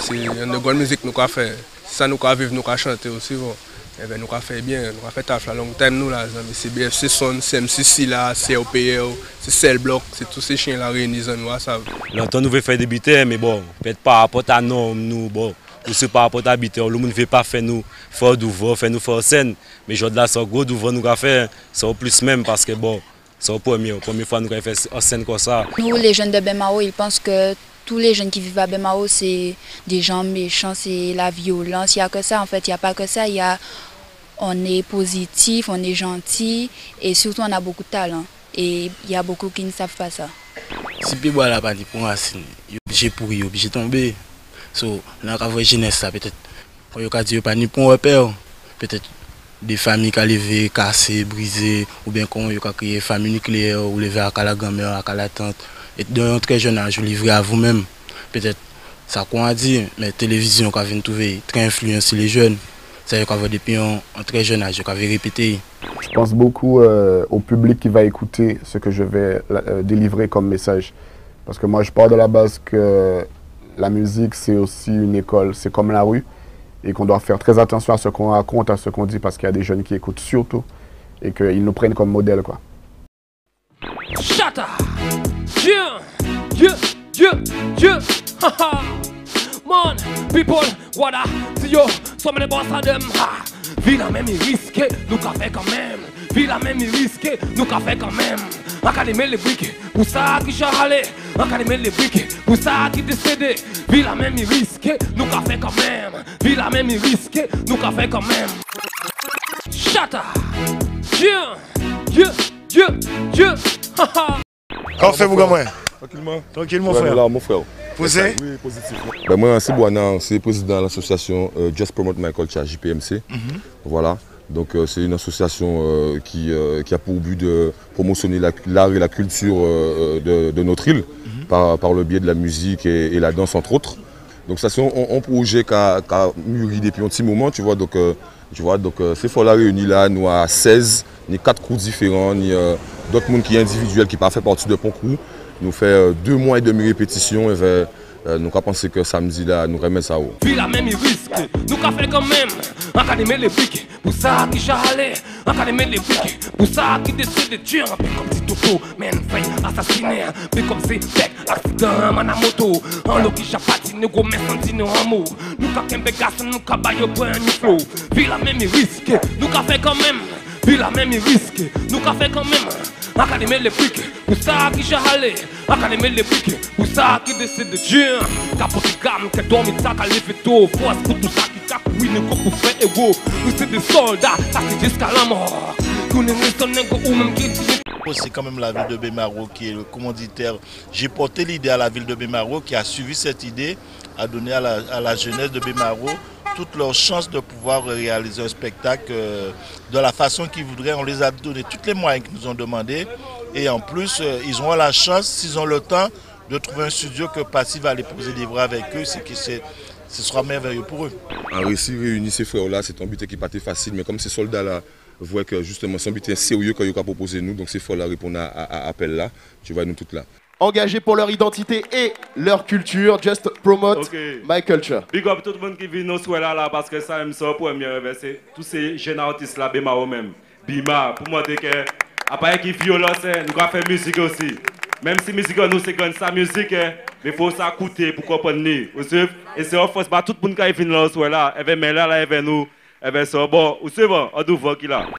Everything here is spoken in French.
Se yon de gwen mizik nou ka fe, sa nou ka viv nou ka chante osi bon. Eh Ebe nou ka fe bien, nou ka fe taf la long time nou la zanmi. Se BFC Son, se MCC la, se OPL, se Cellblock, se tout se chen la reyni zan nou a sa. Lantan nou ve fe debite, me bon, pet pa apot anom nou, bon. Ou se pa apot abite, ou loun ve pa fe nou fò d'ouvò, fe nou fò sen. Me jod la so go d'ouvò nou ka fe, so plus men, paske bon, so pwemye, pwemye fwa nou ka fe sen kon sa. Nou, le jen de Bemao, il pense ke tous les jeunes qui vivent à Bemao, c'est des gens méchants, c'est la violence. Il n'y a que ça, en fait, il n'y a pas que ça. Il y a on est positif, on est gentil et surtout on a beaucoup de talent. Et il y a beaucoup qui ne savent pas ça. Si puis voilà pas pour racine, il est obligé pour il obligé tomber. So, dans la jeunesse peut-être on a dit pas ni pour repère, peut-être des familles qui levé, cassées, brisées ou bien qu'on a créé une famille nucléaire ou levé à la grand-mère, à la tante et dans un très jeune âge, vous livrez à vous-même. Peut-être ça qu'on a dit, mais la télévision qui vient trouver très influencer les jeunes. C'est qu'on depuis un, très jeune âge, qu'on avait répété. Je pense beaucoup euh, au public qui va écouter ce que je vais euh, délivrer comme message. Parce que moi, je pars de la base que la musique, c'est aussi une école, c'est comme la rue. Et qu'on doit faire très attention à ce qu'on raconte, à ce qu'on dit, parce qu'il y a des jeunes qui écoutent surtout. Et qu'ils nous prennent comme modèle, quoi. Shut up! Yeah! Yeah! Yeah! Yeah! Man, people, what a yo, of the boss of them, ha. Vie la même risqué, nous qu'a fait quand même. Vie la même risqué, nous qu'a fait quand même. Académie les briques, pour ça qui charalé. Académie les briques, pour ça qui décédé. Vie la même risqué, nous qu'a fait quand même. Vie la même risqué, nous qu'a fait quand même. Up! Yeah! Yeah! Yeah! Yeah! Haha! Comment faites-vous, gamin Tranquillement. Tranquille, mon frère. Là, mon frère. Posé Oui, positif. Ben, moi, c'est Boana, c'est président de l'association euh, Just Promote My Culture, JPMC. Voilà. Donc, euh, c'est une association euh, qui, euh, qui a pour but de promotionner la- l'art et la culture euh, de, de notre île par, par le biais de la musique et, et la danse, entre autres. Donc, ça, c'est un, projet qui a, mûri depuis un petit moment, tu vois. Donc, euh, tu vois, donc euh, ces fois-là réunis là, nous à 16, ni quatre crews différents, ni euh, d'autres monde qui est individuel, qui pas fait partie de Crew. Nous fait euh, deux mois et demi répétition et euh, euh, nous avons pensé que samedi là, nous remet ça haut. Puis la même risque, nous qu'a fait quand même. Académie les briques, pour ça qui charalé. Académie les briques, pour ça qui décide de tuer. Puis comme si Toto, men fait assassiner. Puis comme c'est bec, accident, man à moto. En l'eau qui chapati, nous go mettre en dîner en mot. Nous qu'a qu'un bégasse, nous qu'a baillé pour un flow. Puis la même risque, nous qu'a fait quand même. Puis la même risque, nous qu'a fait quand même. C'est quand même la ville de Bémaro qui est le commanditaire. J'ai porté l'idée à la ville de Bémaro qui a suivi cette idée, a donné à la, à la jeunesse de Bémaro toutes leurs chances de pouvoir réaliser un spectacle euh, de la façon qu'ils voudraient. On les a donné tous les moyens qu'ils nous ont demandé. Et en plus, euh, ils auront la chance, s'ils ont le temps, de trouver un studio que Passy va aller poser bras avec eux. C'est que ce sera merveilleux pour eux. En réussi réunir ces frères-là, c'est un but qui n'est pas très facile, mais comme ces soldats-là voient que justement un but sérieux qu'ils ont proposé nous, donc ces frères-là répondent à, à, à appel là, tu vois, nous toutes là. Engagés pour leur identité et leur culture, just promote Ok. my culture. Big up tout le monde qui vit nous là, là parce que ça aime ça pour premier c'est tous ces jeunes artistes là Bima eux même. Bima pour montrer que après qui violence nous avons fait musique aussi. Même si musique nous c'est comme sa musique hein, mais faut ça coûter pour comprendre et c'est en force tout le monde qui vient là là, bien mais là bien nous bien ça bon, vous suivez en douve qui là.